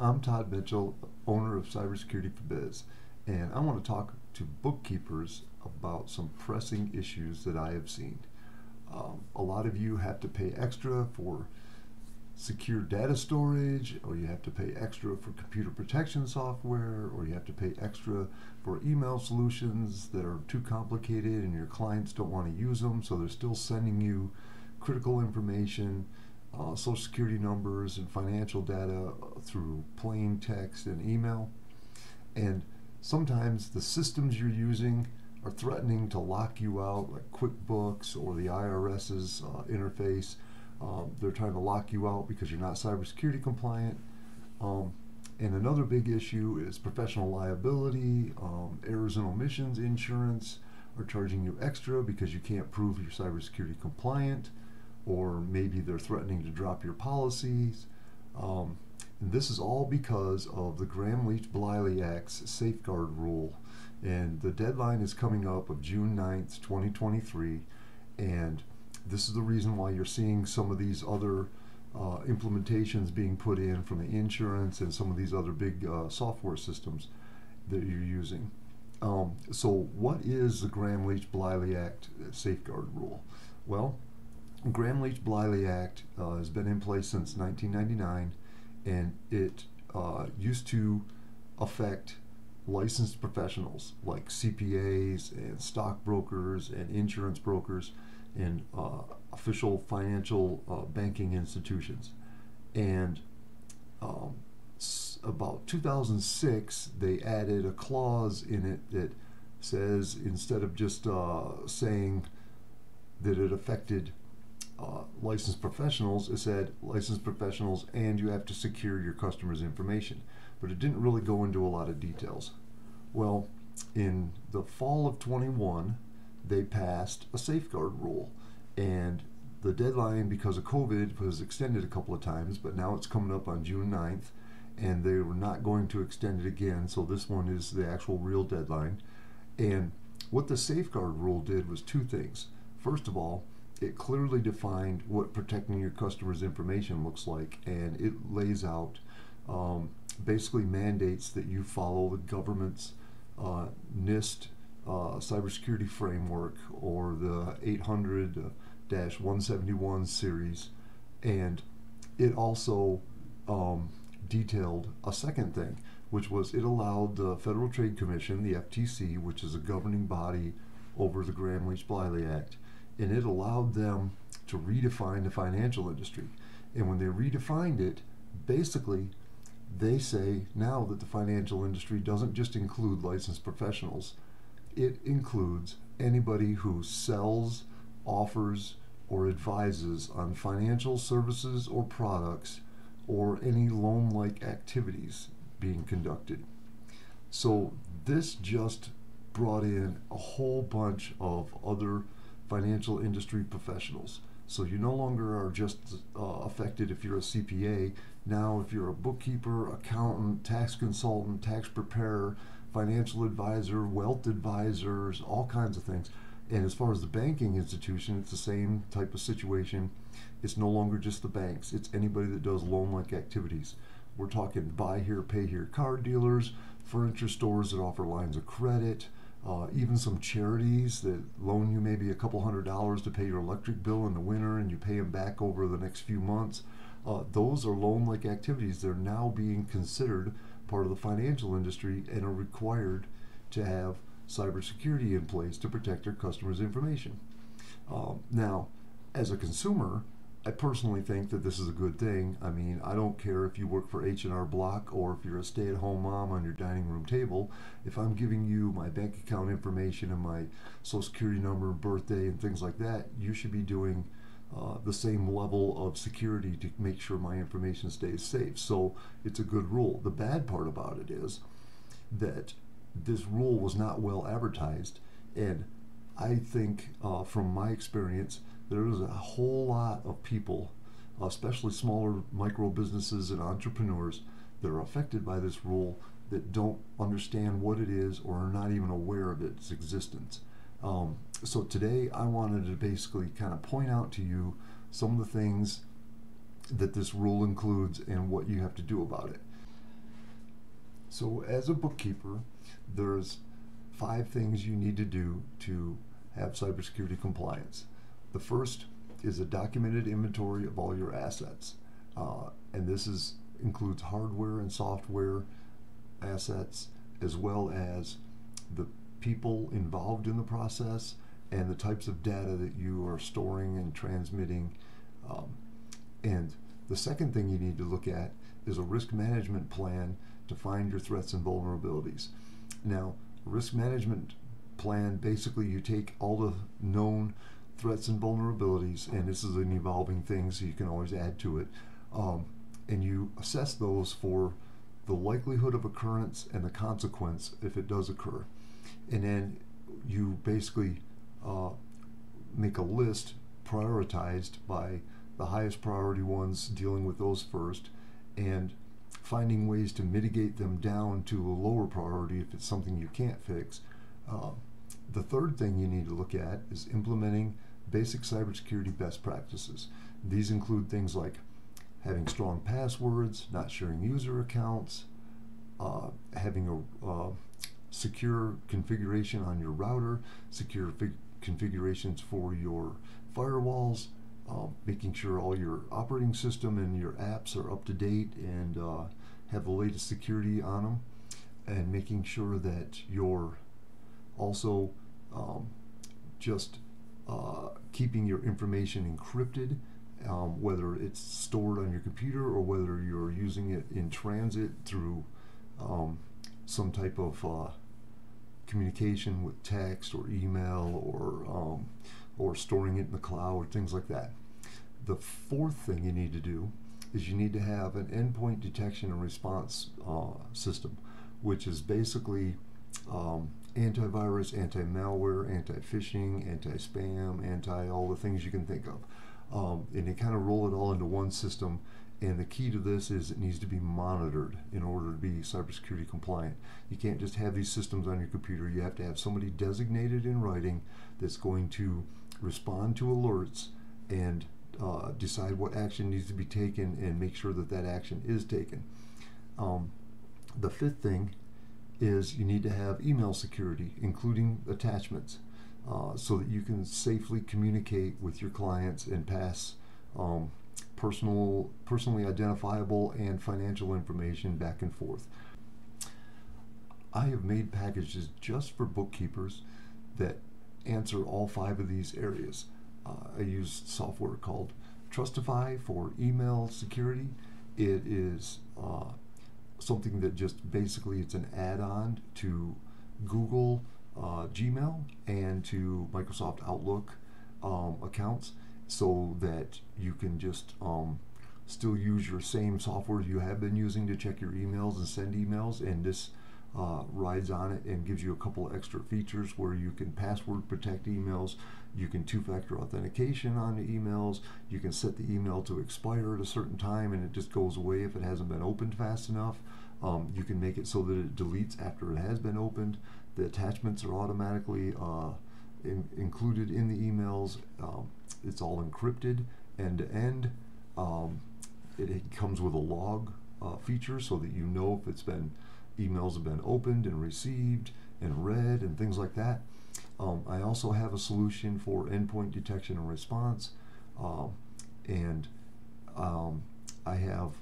I'm Todd Mitchell, owner of Cybersecurity for Biz, and I want to talk to bookkeepers about some pressing issues that I have seen. Um, a lot of you have to pay extra for secure data storage, or you have to pay extra for computer protection software, or you have to pay extra for email solutions that are too complicated and your clients don't want to use them, so they're still sending you critical information uh, social security numbers and financial data through plain text and email. And sometimes the systems you're using are threatening to lock you out, like QuickBooks or the IRS's uh, interface. Um, they're trying to lock you out because you're not cybersecurity compliant. Um, and another big issue is professional liability, um, errors and omissions insurance are charging you extra because you can't prove you're cybersecurity compliant or maybe they're threatening to drop your policies. Um, this is all because of the Gramm-Leach Bliley Act's safeguard rule. And the deadline is coming up of June 9th, 2023. And this is the reason why you're seeing some of these other uh, implementations being put in from the insurance and some of these other big uh, software systems that you're using. Um, so what is the Gramm-Leach Bliley Act safeguard rule? Well, Gramm-Leach Bliley Act uh, has been in place since 1999, and it uh, used to affect licensed professionals like CPAs and stockbrokers and insurance brokers and uh, official financial uh, banking institutions. And um, about 2006, they added a clause in it that says instead of just uh, saying that it affected uh, licensed professionals, it said licensed professionals and you have to secure your customers' information. But it didn't really go into a lot of details. Well, in the fall of 21, they passed a safeguard rule. And the deadline, because of COVID, was extended a couple of times, but now it's coming up on June 9th, and they were not going to extend it again, so this one is the actual real deadline. And what the safeguard rule did was two things. First of all, it clearly defined what protecting your customers' information looks like, and it lays out um, basically mandates that you follow the government's uh, NIST uh, cybersecurity framework or the 800 171 series, and it also um, detailed a second thing, which was it allowed the Federal Trade Commission, the FTC, which is a governing body over the Gramm-Leach Bliley Act, and it allowed them to redefine the financial industry. And when they redefined it, basically, they say now that the financial industry doesn't just include licensed professionals, it includes anybody who sells, offers, or advises on financial services or products or any loan like activities being conducted. So, this just brought in a whole bunch of other financial industry professionals. So you no longer are just uh, affected if you're a CPA. Now, if you're a bookkeeper, accountant, tax consultant, tax preparer, financial advisor, wealth advisors, all kinds of things. And as far as the banking institution, it's the same type of situation. It's no longer just the banks, it's anybody that does loan like activities. We're talking buy here, pay here car dealers, furniture stores that offer lines of credit, uh, even some charities that loan you maybe a couple hundred dollars to pay your electric bill in the winter and you pay them back over the next few months. Uh, those are loan like activities. They're now being considered part of the financial industry and are required to have cybersecurity in place to protect their customers' information. Um, now, as a consumer, I personally think that this is a good thing. I mean, I don't care if you work for H&R Block or if you're a stay-at-home mom on your dining room table. If I'm giving you my bank account information and my social security number, birthday, and things like that, you should be doing uh, the same level of security to make sure my information stays safe. So it's a good rule. The bad part about it is that this rule was not well advertised, and I think uh, from my experience there is a whole lot of people, especially smaller micro businesses and entrepreneurs, that are affected by this rule that don't understand what it is or are not even aware of its existence. Um, so today I wanted to basically kind of point out to you some of the things that this rule includes and what you have to do about it. So, as a bookkeeper, there's five things you need to do to have cybersecurity compliance. The first is a documented inventory of all your assets, uh, and this is includes hardware and software assets as well as the people involved in the process and the types of data that you are storing and transmitting. Um, and the second thing you need to look at is a risk management plan to find your threats and vulnerabilities. Now, risk management plan basically you take all the known threats and vulnerabilities, and this is an evolving thing, so you can always add to it, um, and you assess those for the likelihood of occurrence and the consequence if it does occur. And then you basically uh, make a list prioritized by the highest priority ones, dealing with those first, and finding ways to mitigate them down to a lower priority if it's something you can't fix. Uh, the third thing you need to look at is implementing basic cybersecurity best practices. These include things like having strong passwords, not sharing user accounts, uh, having a uh, secure configuration on your router, secure configurations for your firewalls, uh, making sure all your operating system and your apps are up to date and uh, have the latest security on them, and making sure that you're also um, just uh, keeping your information encrypted, um, whether it's stored on your computer or whether you're using it in transit through um, some type of uh, communication with text or email or um, or storing it in the cloud or things like that. The fourth thing you need to do is you need to have an endpoint detection and response uh, system, which is basically um, antivirus, anti-malware, anti-phishing, anti-spam, anti all the things you can think of. Um, and they kind of roll it all into one system. And the key to this is it needs to be monitored in order to be cybersecurity compliant. You can't just have these systems on your computer. You have to have somebody designated in writing that's going to respond to alerts and uh, decide what action needs to be taken and make sure that that action is taken. Um, the fifth thing is you need to have email security, including attachments, uh, so that you can safely communicate with your clients and pass um, personal, personally identifiable and financial information back and forth. I have made packages just for bookkeepers that answer all five of these areas. Uh, I use software called Trustifi for email security. It is uh, something that just basically it's an add-on to Google uh, Gmail and to Microsoft Outlook um, accounts so that you can just um, still use your same software you have been using to check your emails and send emails and this uh, rides on it and gives you a couple extra features where you can password protect emails. You can two-factor authentication on the emails. You can set the email to expire at a certain time and it just goes away if it hasn't been opened fast enough. Um, you can make it so that it deletes after it has been opened. The attachments are automatically uh, in, included in the emails. Um, it's all encrypted end to end. Um, it, it, comes with a log uh, feature so that you know if it's been emails have been opened and received and read and things like that. Um, I also have a solution for endpoint detection and response, um, and um, I have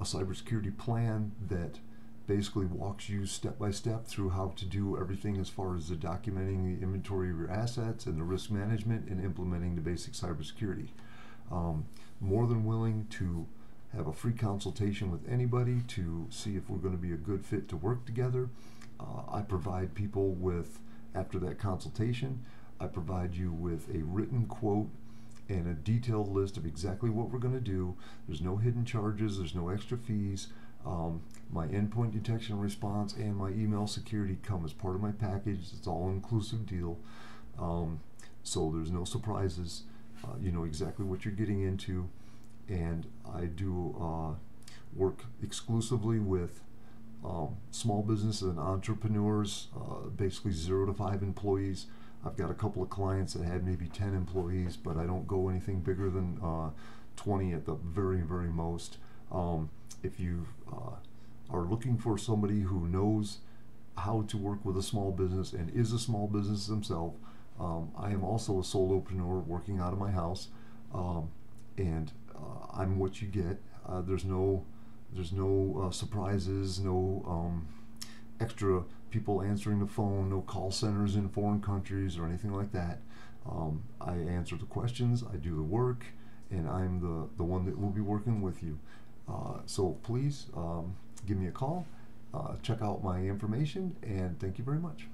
a cybersecurity plan that basically walks you step by step through how to do everything as far as the documenting the inventory of your assets and the risk management and implementing the basic cybersecurity. Um, more than willing to have a free consultation with anybody to see if we're going to be a good fit to work together. Uh, I provide people with, after that consultation, I provide you with a written quote and a detailed list of exactly what we're going to do. There's no hidden charges, there's no extra fees. Um, my endpoint detection response and my email security come as part of my package. It's all inclusive deal. Um, so there's no surprises. Uh, you know exactly what you're getting into and I do uh, work exclusively with um, small businesses and entrepreneurs, uh, basically zero to five employees. I've got a couple of clients that have maybe 10 employees, but I don't go anything bigger than uh, 20 at the very, very most. Um, if you've uh, are looking for somebody who knows how to work with a small business and is a small business themselves, um, I am also a solopreneur working out of my house, um, and I'm what you get. Uh, there's no there's no uh, surprises, no um, extra people answering the phone, no call centers in foreign countries or anything like that. Um, I answer the questions, I do the work, and I'm the, the one that will be working with you. Uh, so please um, give me a call, uh, check out my information, and thank you very much.